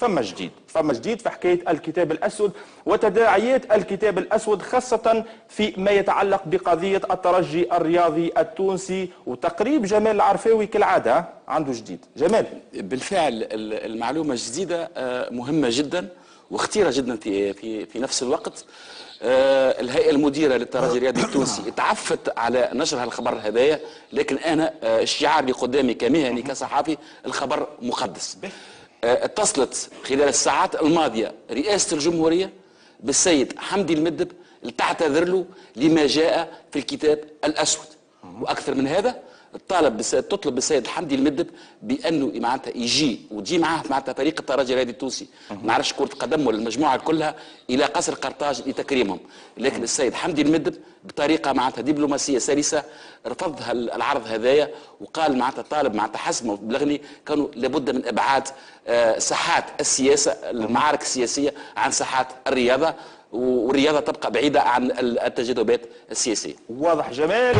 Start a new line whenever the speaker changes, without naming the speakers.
فما جديد. فما جديد في حكاية الكتاب الأسود وتداعيات الكتاب الأسود خاصة في ما يتعلق بقضية الترجي الرياضي التونسي وتقريب جمال العرفاوي كالعادة عنده جديد. جمال.
بالفعل ال- المعلومة الجديدة آه، مهمة جدا واختيره جدا في في في نفس الوقت. آه، الهيئة المديرة للترجي الرياضي التونسي تعفت على نشر هالخبر هذايا لكن أنا آه، الشعار اللي قدامي كمهني كصحافي الخبر مقدس. اتصلت خلال الساعات الماضية رئاسة الجمهورية بالسيد حمدي المدب لتعتذر له لما جاء في الكتاب الأسود. وأكثر من هذا طالب بالسيد تطلب بالسيد حمدي المدب بأنه معناتها يجي وتجي معاه معناتها فريق الترجي الرياضي التونسي. ما نعرفش كرة قدم ولا المجموعة كلها إلى قصر قرطاج لتكريمهم. لكن السيد حمدي المدب بطريقة معناتها دبلوماسية سلسة رفض العرض هذايا وقال معناتها طالب معناتها حسمه بلغني كانوا لابد من إبعاد آه، ساحات السياسة المعارك السياسية عن ساحات الرياضة. والرياضة تبقى بعيدة عن التجاذبات السياسيه
واضح جمال.